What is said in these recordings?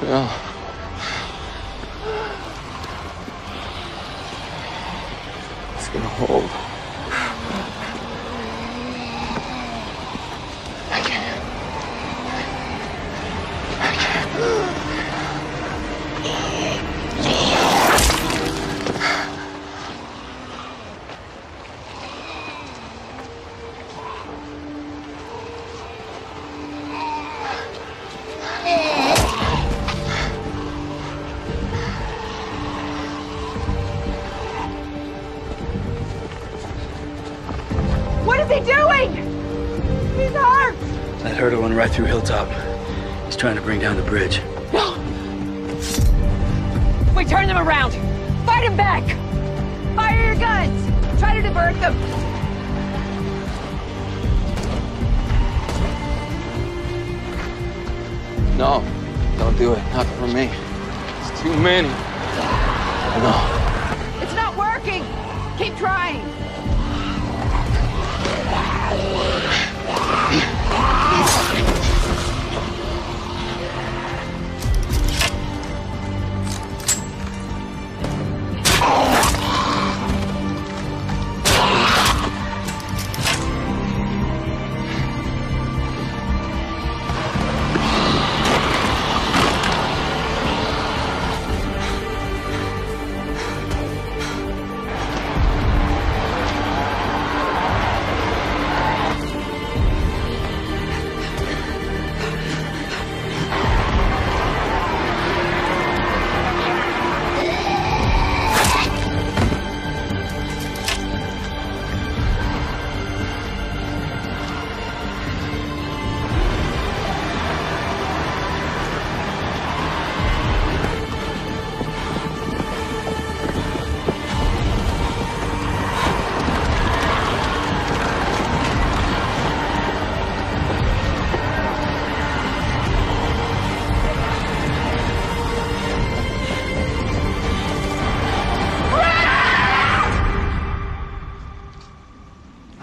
No. It's gonna hold. He doing? He's hurt. That herder went right through Hilltop. He's trying to bring down the bridge. No! We turn them around. Fight him back. Fire your guns. Try to divert them. No, don't do it. Not for me. It's too many. No. It's not working. Keep trying.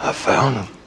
I found him.